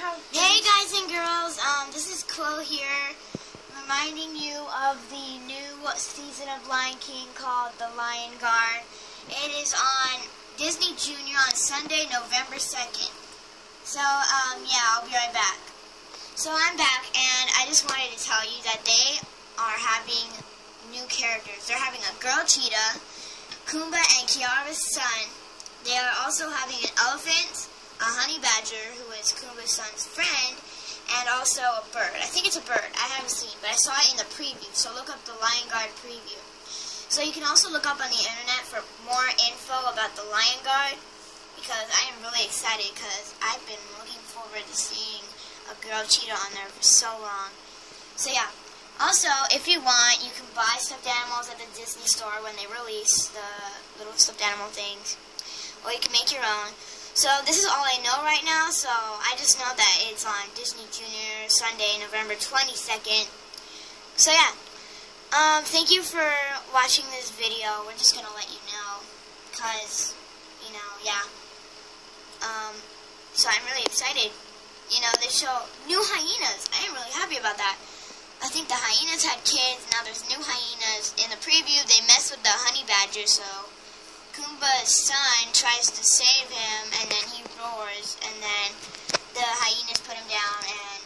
how. Hey guys and girls, um, this is Chloe here, reminding you of the new season of Lion King called The Lion Guard. It is on Disney Junior on Sunday, November 2nd. So, um, yeah, I'll be right back. So I'm back, and I just wanted to tell you that they are having new characters. They're having a girl cheetah, Kumba and Kiara's son. They are also having an elephant, badger, who is Kumba's son's friend, and also a bird. I think it's a bird. I haven't seen, but I saw it in the preview. So look up the Lion Guard preview. So you can also look up on the internet for more info about the Lion Guard because I am really excited because I've been looking forward to seeing a girl cheetah on there for so long. So yeah. Also, if you want, you can buy stuffed animals at the Disney store when they release the little stuffed animal things. Or you can make your own. So this is all I know right now, so I just know that it's on Disney Junior Sunday, November 22nd. So yeah. Um, thank you for watching this video. We're just gonna let you know, cause, you know, yeah. Um, so I'm really excited. You know, they show new hyenas. I am really happy about that. I think the hyenas had kids, now there's new hyenas. In the preview, they mess with the honey badger, so Kumba's son tries to save him, and then he roars, and then the hyenas put him down, and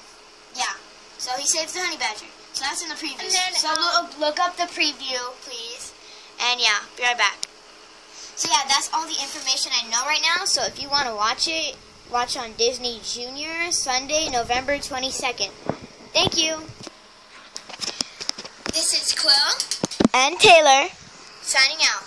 yeah. So he saves the honey badger. So that's in the preview. Then, so um, look, look up the preview, please. And yeah, be right back. So yeah, that's all the information I know right now. So if you want to watch it, watch on Disney Junior Sunday, November 22nd. Thank you. This is Quill And Taylor. signing out.